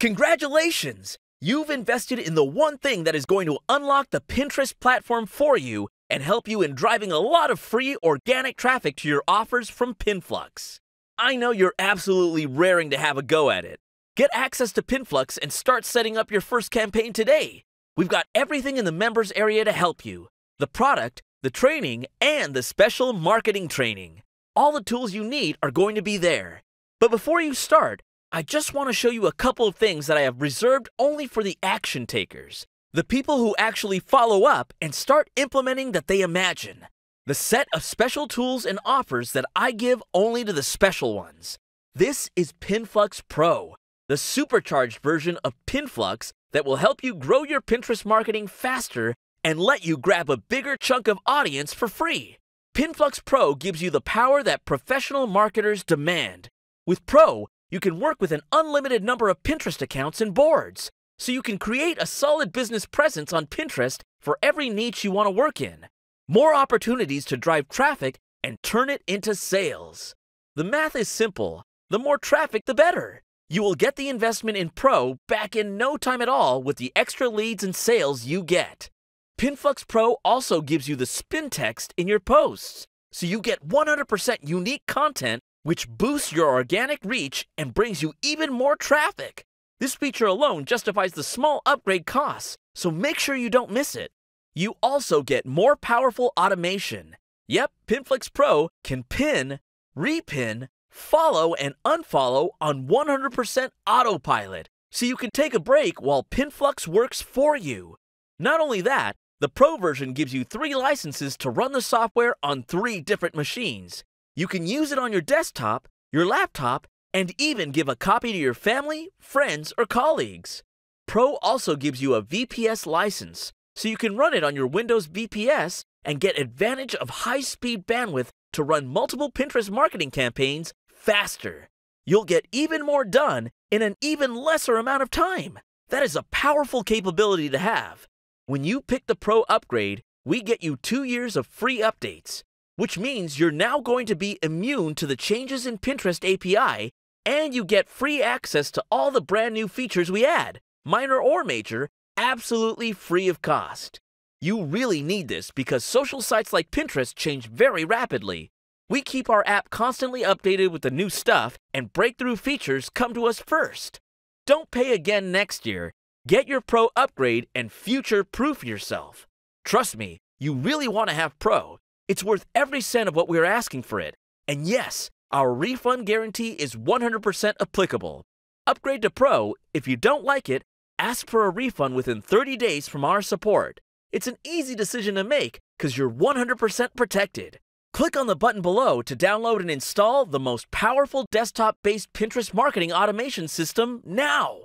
Congratulations! You've invested in the one thing that is going to unlock the Pinterest platform for you and help you in driving a lot of free organic traffic to your offers from Pinflux. I know you're absolutely raring to have a go at it. Get access to Pinflux and start setting up your first campaign today. We've got everything in the members area to help you the product, the training, and the special marketing training. All the tools you need are going to be there. But before you start, I just want to show you a couple of things that I have reserved only for the action takers. The people who actually follow up and start implementing that they imagine. The set of special tools and offers that I give only to the special ones. This is Pinflux Pro, the supercharged version of Pinflux that will help you grow your Pinterest marketing faster and let you grab a bigger chunk of audience for free. Pinflux Pro gives you the power that professional marketers demand. With Pro, you can work with an unlimited number of Pinterest accounts and boards, so you can create a solid business presence on Pinterest for every niche you want to work in. More opportunities to drive traffic and turn it into sales. The math is simple. The more traffic, the better. You will get the investment in Pro back in no time at all with the extra leads and sales you get. Pinflux Pro also gives you the spin text in your posts, so you get 100% unique content which boosts your organic reach and brings you even more traffic. This feature alone justifies the small upgrade costs, so make sure you don't miss it. You also get more powerful automation. Yep, Pinflux Pro can pin, repin, follow, and unfollow on 100% autopilot, so you can take a break while Pinflux works for you. Not only that, the Pro version gives you three licenses to run the software on three different machines. You can use it on your desktop, your laptop, and even give a copy to your family, friends, or colleagues. Pro also gives you a VPS license, so you can run it on your Windows VPS and get advantage of high-speed bandwidth to run multiple Pinterest marketing campaigns faster. You'll get even more done in an even lesser amount of time. That is a powerful capability to have. When you pick the Pro upgrade, we get you two years of free updates, which means you're now going to be immune to the changes in Pinterest API, and you get free access to all the brand new features we add, minor or major, absolutely free of cost. You really need this because social sites like Pinterest change very rapidly. We keep our app constantly updated with the new stuff, and breakthrough features come to us first. Don't pay again next year. Get your Pro upgrade and future proof yourself. Trust me, you really want to have Pro. It's worth every cent of what we're asking for it. And yes, our refund guarantee is 100% applicable. Upgrade to Pro. If you don't like it, ask for a refund within 30 days from our support. It's an easy decision to make because you're 100% protected. Click on the button below to download and install the most powerful desktop based Pinterest marketing automation system now.